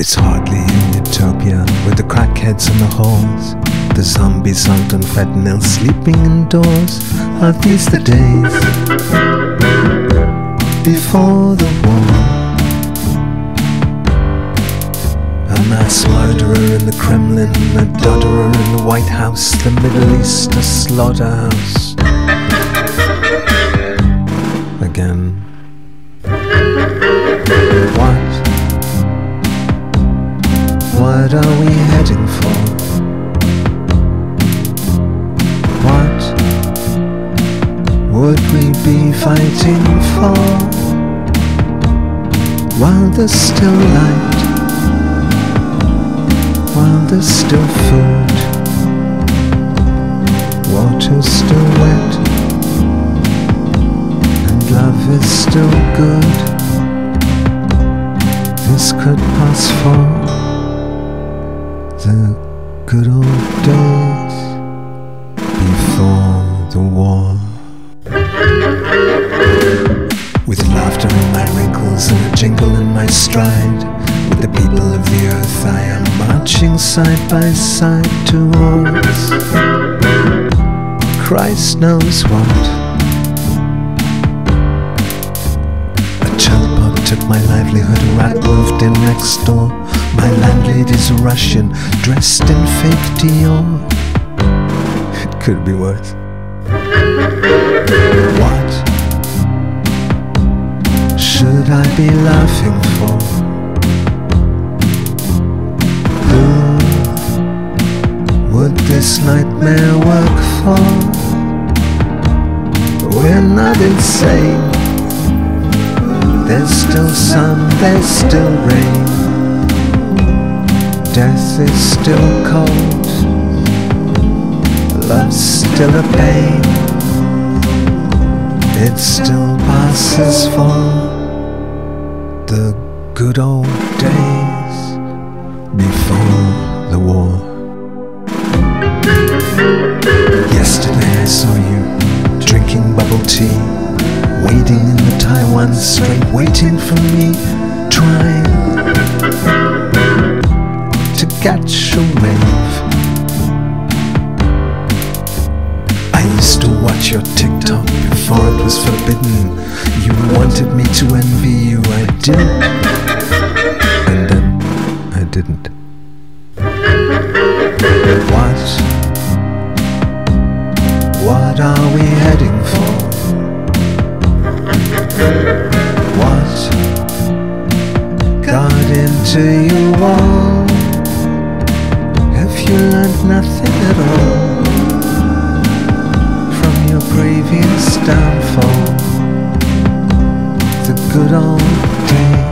It's hardly a utopia with the crackheads in the halls, the zombies out on fentanyl sleeping indoors. Are these the days before the war? A mass murderer in the Kremlin, a dodderer in the White House, the Middle East a slaughterhouse. What are we heading for? What would we be fighting for? While there's still light, while there's still food, water's still wet, and love is still good. This could pass for the good old days before the war. With laughter in my wrinkles and a jingle in my stride, with the people of the earth I am marching side by side towards Christ knows what. Took my livelihood, a rat moved in next door. My landlady's Russian, dressed in fake Dior. It could be worse. What should I be laughing for? Who would this nightmare work for? We're not insane. There's still sun, there's still rain. Death is still cold. Love's still a pain. It still passes for the good old days before the war. Yesterday I saw you drinking bubble tea, wading in the Taiwan Strait, waiting for me, trying catch a wave. I used to watch your TikTok before it was forbidden. You wanted me to envy you, I did. And then I didn't. What? What are we heading for? What got into you all? nothing at all From your previous downfall. The good old days.